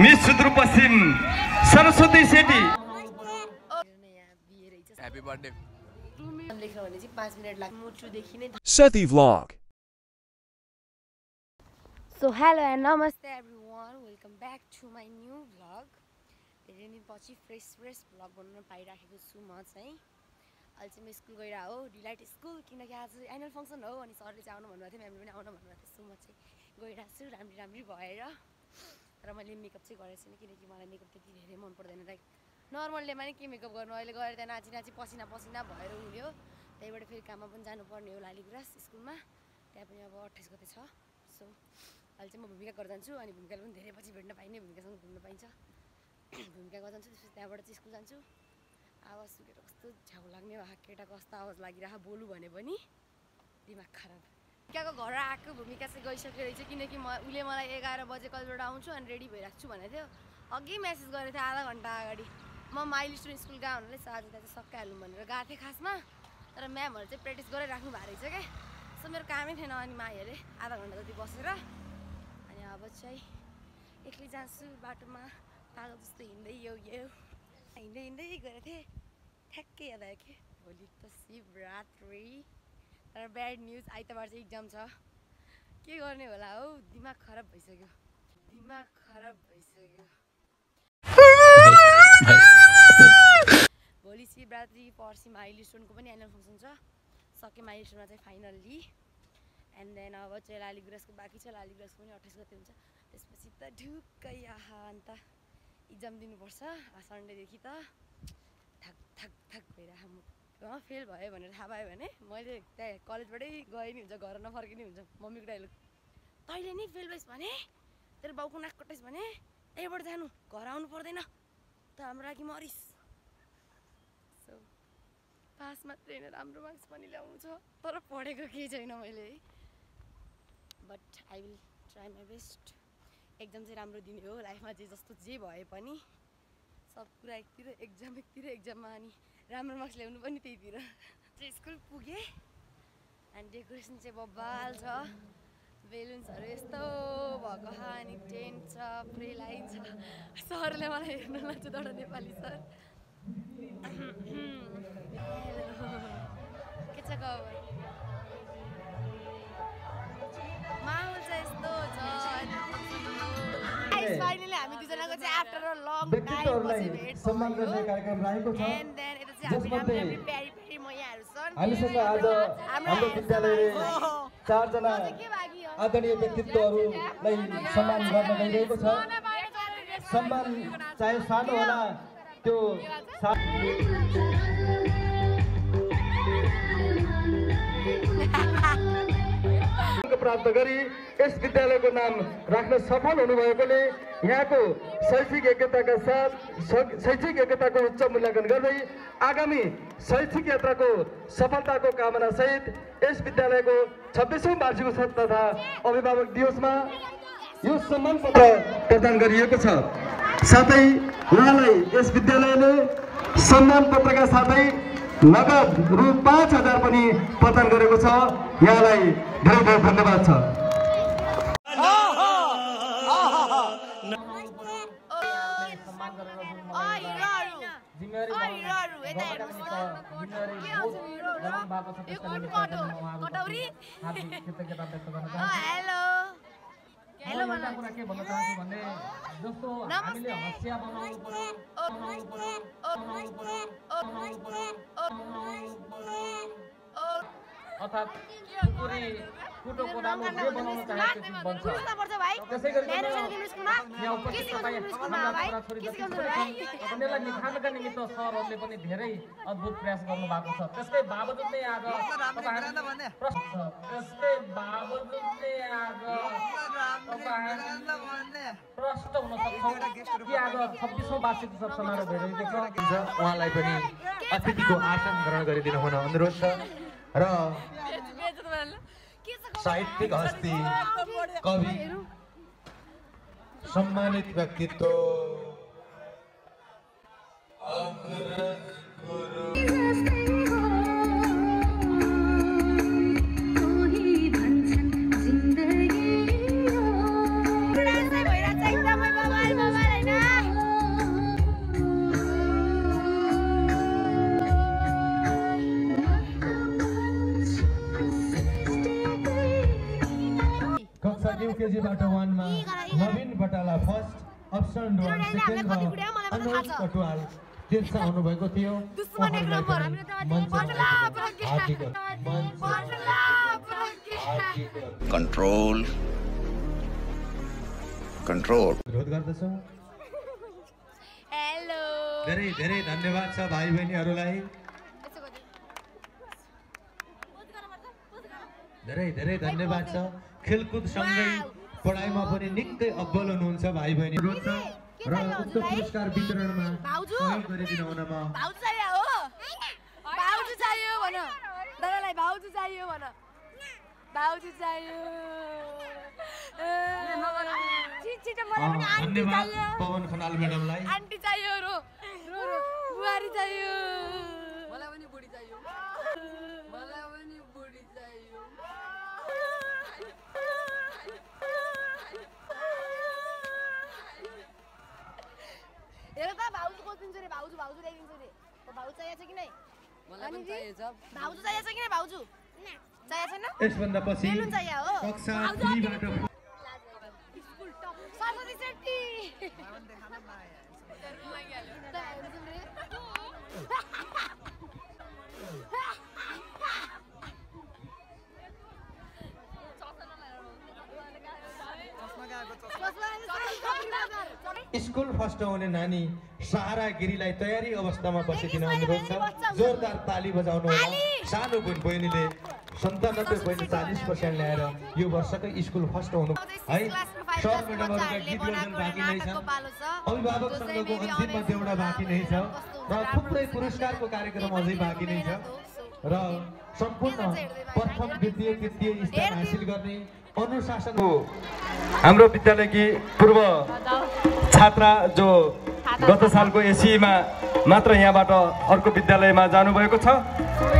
Miss Sudurpaschim Saraswati Sethi happy birthday लेख्न भने चाहिँ पाँच मिनट लाग्छ मुटुदेखि नै Sethi Vlog. So hello and नमस्ते every one welcome back to my new vlog धेरै दिनपछि फ्रेस फ्रेस भ्लग बनाउन पाइराखेको छु म चाहिँ। अहिले चाहिँ म स्कुल गइरह हो डिलाइट स्कुल किनकि आज एनुअल फङ्सन हो अनि सरले चाहिँ आउनु भन्नुभएको थियो म्यामले पनि आउनु भन्नुभएको थियो सो म चाहिँ गइरहेको छु राम्री राम्री भएर। र मैले मेकअप चाहिँ गरेको छुइनँ किनकि मलाई मेकअप त्यति धेरै मन पर्दैन लाइक नर्मल डेमा नै के मेकअप गर्नु अहिले गएर त्यहाँ नाची नाची पसिना पसिना भएर उयो त्यहीबाट फेरि काममा पनि जानुपर्ने हो लालीगुराँस स्कुलमा त्यहाँ पनि अब अट्ठाइस गते छ सो अहिले चाहिँ म भूमिका गरेर जान्छु अनि भूमिकाले पनि धेरै पछि भेट्न पाइने भूमिकासँग घुम्न पाइन्छ। भूमिका गर्न जान्छु त्यसपछि त्यहाँबाट चाहिँ स्कुल जान्छु। आवाज सुकेर कस्तो झ्याउ लाग्ने वा केटाको कस्तो आवाज लागिरह बोलु भने पनि दिमाग खराब। भूमिकाको घर आएको भूमिका चाहिँ गइसकेर चाहिँ किनकि म उसले मलाई एघार बजे कतिबाट आउँछु अनि रेडी भइरहेको छु भनेको थियो। अघि मेसेज गरेको थियो आधा घन्टा अगाडि। म माइल स्टोन स्कुल गएको हुनाले आज त्यहाँ चाहिँ भनेर गएको थिएँ खासमा। तर म्यामहरू चाहिँ प्र्याक्टिस गरिराख्नु भएको रहेछ क्या। सो मेरो कामै थिएन अनि माइहरूले आधा घन्टा जति बसेर। अनि अब चाहिँ एक्लै जान्छु बाटोमा पागल जस्तो हिँड्दै यो यो। हिँड्दै हिँड्दै गएको थिएँ। ठ्याक्कै याद आयो कि। भोलि त शिवरात्रि। तर ब्याड न्युज आइतबार चाहिँ इक्जाम छ। के गर्ने होला हौ? दिमाग खराब भइसक्यो। दिमाग खराब भइसक्यो। भोलि शिवरात्रि पर्सि माइली स्टोनको पनि एनुअल फङ्सन छ। सक्यो माइली स्टोनमा चाहिँ फाइनल्ली एन्ड देन अब चाहिँ लालीगुराँसको बाँकी छ। लालीगुराँसको पनि अट्ठाइस गते हुन्छ। त्यसपछि त ढुक्कै आहा अन्त इक्जाम दिनुपर्छ। सन्डेदेखि त थक थक थक भइरहेको म फेल भयो भनेर थाहा पायो भने मैले त्यहाँ कलेजबाटै गए नि हुन्छ घर नफर्किने हुन्छ मम्मीको डाइलग तैँले नि फेल भइस् भने तेरो बाउको नाक कटाइस् भने यहीँबाट जानु घर आउनु पर्दैन। त हाम्रो लागि मरिस्। सो पास मात्रै होइन राम्रो मार्क्स पनि ल्याउनु छ तर पढेको केही छैन मैले है। But I will try my best exam चाहिँ राम्रो दिने हो लाइफमा चाहिँ जस्तो जे भए पनि। सब कुरा एकतिर एक्जाम एकतिर एक्जाममा अनि राम्रो मार्क्स ल्याउनु पनि त्यहीतिर। चाहिँ स्कुल पुगेँ। अनि डेकोरेसन चाहिँ बब्बाल छ। बेलुन्सहरू यस्तो भएको छ अनि टेन्ट छ पुरै लाइन छ। सरले मलाई हेर्न लान्छ एउटा नेपाली सर। के छ खबर? माहौल चाहिँ यस्तो छ। फाइनली हामी दुईजनाको चाहिँ आफ्टर अ लङ व्यक्तित्वहरूलाई सम्मान गर्ने कार्यक्रम रहेको छ। एन्ड जसमध्ये हामीसँग आज हाम्रो विद्यालयले चारजना आदरणीय व्यक्तित्वहरूलाई सम्मान गर्न गइरहेको छ सम्मान चाहे सानो होला त्यो प्राप्त गरी यस विद्यालयको नाम राख्न सफल हुनुभएकोले यहाँको शैक्षिक योग्यताका साथ शैक्षिक योग्यताको उच्च मूल्याङ्कन गर्दै आगामी शैक्षिक यात्राको सफलताको कामना सहित यस विद्यालयको छब्बिसौँ वार्षिक उत्सव तथा अभिभावक दिवसमा यो सम्मान पत्र प्रदान गरिएको छ। साथै उहाँलाई यस विद्यालयले सम्मान पत्रका साथै नगद रु पाँच हजार पनि प्रदान गरेको छ। यहाँलाई धेरै धेरै धन्यवाद छ। कटौरी हेलो हेलो नमस्ते अर्थात् खुकुरी कुटो कोदालो जे बनाउन चाहे त्यो चिज बन्छ। त्यसै गरी यहाँ उपस्थित तपाईँ हाम्रा छोराछोरी जति पनि छन् उनीहरूलाई निखार्नका निमित्त सरहरूले पनि धेरै अद्भुत प्रयास गर्नु भएको छ। त्यसकै बावजुद नै आज त्यसकै बावजुद नै आज तपाईँहरू प्रष्ट हुन सक्छौँ। कि आज छब्बिसौँ वार्षिक उत्सव समारोह भइरहेको छ। हुन्छ उहाँलाई पनि अतिथिको आसन ग्रहण गरिदिनु हुन अनुरोध छ। र। साहित्यिक हस्ती कवि सम्मानित व्यक्तित्व। केजीबाट वानमा Naveen Batala first option one second र अनुज कटुवाल तेर्सा आउनुभएको थियो। control control विरोध गर्दछौँ? हेलो धेरै धेरै धन्यवाद छ भाइ बहिनीहरूलाई धेरै धेरै धन्यवाद छ। खेलकुदसँगै पढाइमा पनि निकै अब्बल हुनुहुन्छ भाइ बहिनी र उक्त पुरस्कार वितरणमा? सहयोग गरिदिनु हुनमा भाउजू चाहियो भन। दादालाई भाउजू चाहियो भन। भाउजू चाहियो। धन्यवाद पवन खनाल म्याडमलाई। आन्टी चाहियो रो रो रो बुहारी चाहियो मलाई पनि बुढी चाहियो मलाई पनि बुढी चाहियो हेर त भाउजू खोजिदिन्छु रे भाउजू भाउजू ल्याइदिन्छु रे त भाउजू चाहिएको छ कि नै भाउजू चाहिएको छ कि नै? भाउजू चाहिएको छैन यसभन्दा पछि कक्षा भाउजू थ्रीबाट सरस्वती शेट्टी त स्कुल फर्स्ट आउने नानी सहारा गिरीलाई तयारी अवस्थामा बसिदिन अनुरोध छ जोरदार ताली बजाउनु होला। सानो बहिनी बहिनीले सन्तानब्बे पोइन्ट चालिस पर्सेन्ट ल्याएर यो वर्षकै स्कुल फर्स्ट हुनु है? सर म्याडमहरूका गीत बाँकी नै छ? अभिभावक सङ्घको अन्तिममा देउडा बाँकी नै छ र थुप्रै पुरस्कारको कार्यक्रम अझै बाँकी नै छ। र सम्पूर्ण प्रथम द्वितीय तृतीय स्थान हासिल गर्ने अनुशासन हाम्रो विद्यालयकी पूर्व छात्रा जो गत सालको एसीमा मात्र यहाँबाट अर्को विद्यालयमा जानुभएको छ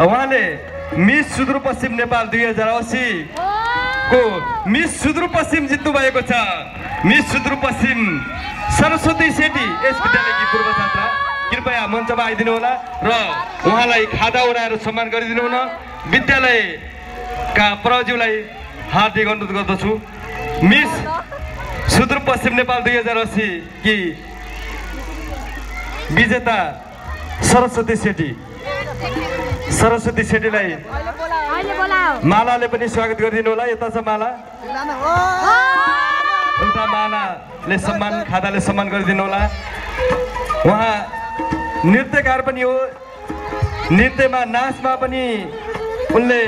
उहाँले मिस सुदूरपश्चिम नेपाल दुई हजार को मिस सुदूरपश्चिम जित्नु भएको छ। मिस सुदूरपश्चिम सरस्वती सेठी यस विद्यालयकी पूर्व छात्रा। कृपया मञ्चमा आइदिनु होला र उहाँलाई खादा उडाएर सम्मान गरिदिनु हुन विद्यालयका प्रज्यूलाई हार्दिक अनुरोध गर्दछु। मिस सुदूरपश्चिम नेपाल दुई हजार अस्सी कि विजेता सरस्वती सेठी सरस्वती सेठीलाई मालाले पनि स्वागत गरिदिनु होला। यता छ माला। एउटा मालाले सम्मान खादाले सम्मान गरिदिनु होला। उहाँ नृत्यकार पनि हो। नृत्यमा नाचमा पनि उनले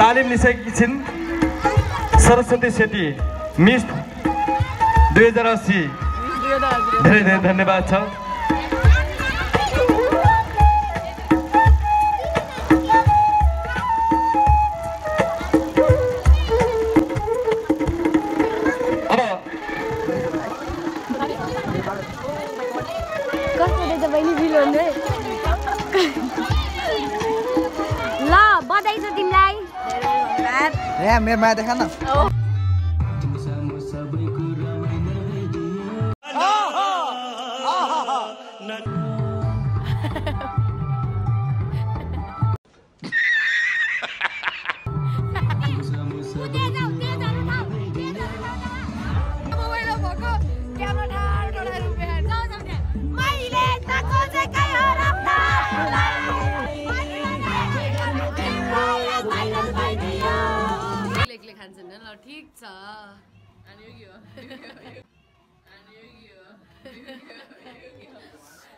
तालिम लिइसकेकी छिन्। सरस्वती सेठी मिस दुई हजार अस्सी। धेरै धेरै धन्यवाद छ। É, mesmo, mas deixa não. Oh. छ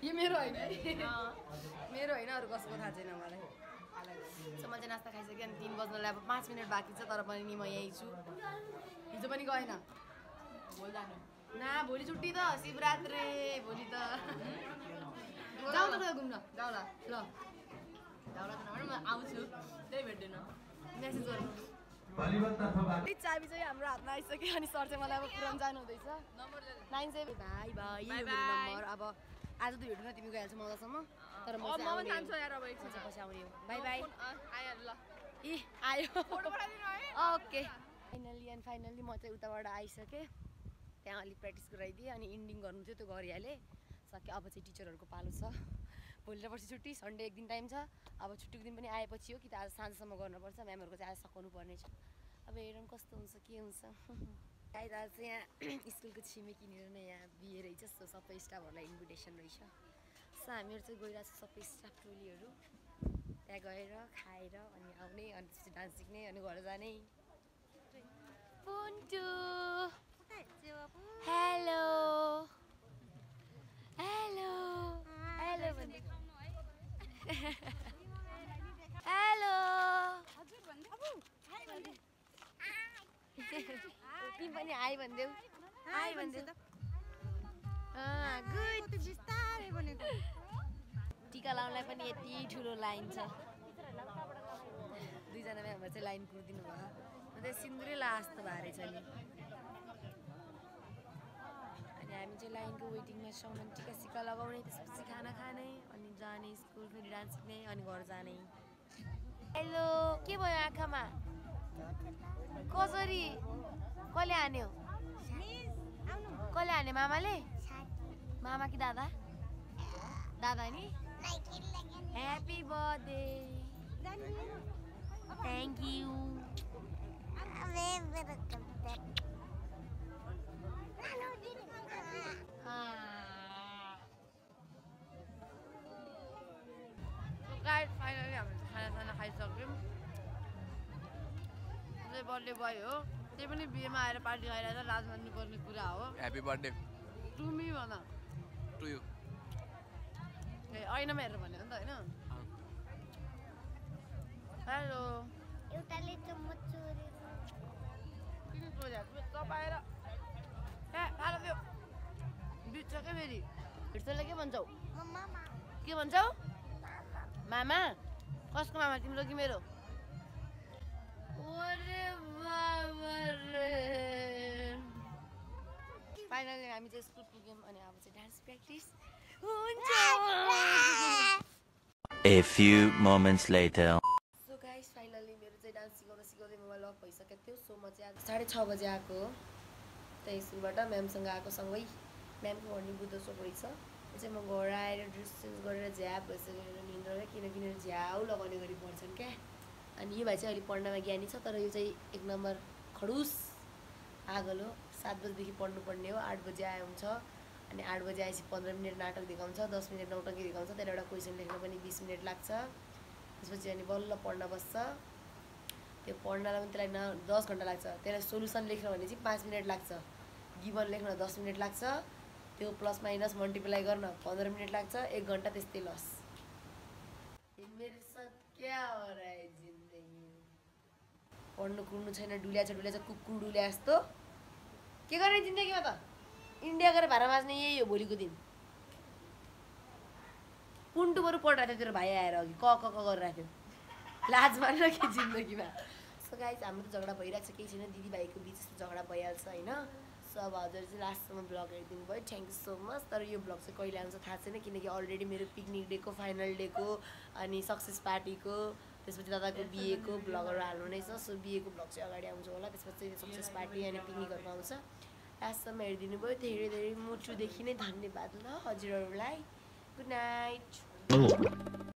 यो मेरो होइन है मेरो होइन अरू कसको थाहा छैन मलाई सो म चाहिँ नास्ता खाइसकेँ अनि तिन बज्नलाई अब पाँच मिनट बाँकी छ तर पनि नि म यहीँ छु हिजो पनि गएन भोलि जानु ना भोलि छुट्टी त शिवरात्रि भोलि त जाउँ त घुम्न जाउँला ल जाउला त नभए म आउँछु त्यही भेट्दैन मेसेज गर्नु चाबी चाहिँ हाम्रो हातमा आइसक्यो अनि सर चाहिँ मलाई अब पुऱ्याउनु जानु हुँदैछ नाइन सेभेन भाइ भाइ नम्बर अब आज त भेट्नु तिमी गइहाल्छौ मजासम्म तर म पछि आउने हो। बाई बाई इ आयो ओके फाइनल्ली एन्ड फाइनल्ली म चाहिँ उताबाट आइसकेँ। त्यहाँ अलिक प्र्याक्टिस गराइदिएँ अनि इन्डिङ गर्नु थियो त्यो गरिहालेँ। सके अब चाहिँ टिचरहरूको पालो छ। भोलि र पर्सि छुट्टी सन्डे एक दिन टाइम छ। अब छुट्टीको दिन पनि आएपछि हो कि त आज साँझसम्म गर्नुपर्छ। म्यामहरूको चाहिँ आज सघाउनु पर्ने छ। अब हेरौँ कस्तो हुन्छ के हुन्छ। आइद चाहिँ यहाँ स्कुलको छिमेकीनिर नै यहाँ बिहे रहेछ सो सबै स्टाफहरूलाई इन्भिटेसन रहेछ। सो हामीहरू चाहिँ गइरहेको छ सबै स्टाफ टोलीहरू। त्यहाँ गएर खाएर अनि आउने अनि त्यसपछि डान्स सिक्ने अनि घर जाने। हेलो। हेलो। हेलो हेलो तिमी पनि हाई भनिदेऊ। हाई भनिदेऊ। गुड बिस्तारै बनेको टिका लाउनलाई पनि यति ठुलो लाइन छ। दुईजना म्यामहरू चाहिँ लाइन कुरिदिनु भयो। अन्त सिन्दुरै लास्तो भएको रहेछ नि। हामी चाहिँ लाइनको वेटिङमा छौँ अनि टिका सिक्का लगाउने त्यसपछि खाना खाने अनि जाने स्कुल फेरि डान्स सिक्ने अनि घर जाने। हेलो के भयो आँखामा? कसरी? कसले हान्यो? कसले हान्यो मामाले? मामा कि दादा? दादा नि? Happy birthday thank you guide finally हामीले चाहिँ खानासाना खाइसक्यौँ चाहिँ बर्थडे बोय हो त्यही पनि बिहेमा आएर पार्टी खाइरहेको लाज मान्नु पर्ने कुरा हो ह्याप्पी बर्थडे टुमी भन टु यु ए ऐनामा हेरेर भनेको नि त होइन हेलो एउटाले चम्मच चोरेको किन चोर्या तपाएर ए खाएर त्यो बिच क्या फेरि हिर्सोले के भन्छौ के भन्छौ मामा कसको मामा तिम्रो कि मेरो फाइनली हामी चाहिँ स्कुल पुग्यौँ अनि अब चाहिँ डान्स प्र्याक्टिस हुन्छ A few moments later. So guys finally मेरो चाहिँ डान्स सिकाउँदा सिकाउँदै मोबाइल अफ भइसकेको थियो. सो म चाहिँ आज साढे छ बजे आएको हो। त्यही स्कुलबाट म्यामसँग आएको सँगै। म्यामको भन्ने बुद्ध सोक रहेछ चाहिँ म घर आएर ड्रेस चेन्ज गरेर झ्याप भइसकेर निन्द्रा किन किनेर झ्याउ लगाउने गरी पढ्छन् क्या। अनि यो भाइ चाहिँ अहिले पढ्नमा ज्ञानी छ तर यो चाहिँ एक नम्बर खडुस आगल हो। सात बजीदेखि पढ्नुपर्ने हो आठ बजी आए हुन्छ। अनि आठ बजी आएपछि पन्ध्र मिनट नाटक देखाउँछ दस मिनट नौटङ्की देखाउँछ त्यहाँबाट एउटा क्वेसन लेख्न पनि बिस मिनट लाग्छ। त्यसपछि अनि बल्ल पढ्न बस्छ। त्यो पढ्नलाई पनि त्यसलाई न दस घन्टा लाग्छ। त्यसलाई सोल्युसन लेख्न भने चाहिँ पाँच मिनट लाग्छ। गिभन लेख्न दस मिनट लाग्छ। त्यो प्लस माइनस मल्टिप्लाई गर्न पन्ध्र मिनट लाग्छ एक घन्टा त्यस्तै लस पढ्नु कुर्नु छैन डुल्या छ डुल्या छ कुकुर डुल्या जस्तो। के गर्ने जिन्दगीमा त? इन्डिया गएर भाडा माझ्ने यही हो भोलिको दिन। पुन्टु बरु पढिरहेको थियो तेरो भाइ आएर अघि। क क क गरिरहेको थियो लाज मानेर के जिन्दगीमा? सो गाइज हाम्रो त झगडा भइरहेको छ केही छैन। दिदीभाइको बिच झगडा भइहाल्छ होइन? सो अब हजुर चाहिँ लास्टसम्म ब्लग हेरिदिनु भयो थ्याङ्क यू सो मच तर यो ब्लग चाहिँ कहिले आउँछ थाहा छैन किनकि अलरेडी मेरो पिकनिक डेको फाइनल डेको अनि सक्सेस पार्टीको त्यसपछि दादाको बिहेको ब्लगहरू हाल्नु नै छ सो बिहेको ब्लग चाहिँ अगाडि आउँछ होला। त्यसपछि सक्सेस पार्टी अनि पिकनिकहरू आउँछ। लास्टसम्म हेरिदिनु भयो धेरै धेरै मुटुदेखि नै धन्यवाद ल हजुरहरूलाई। Good night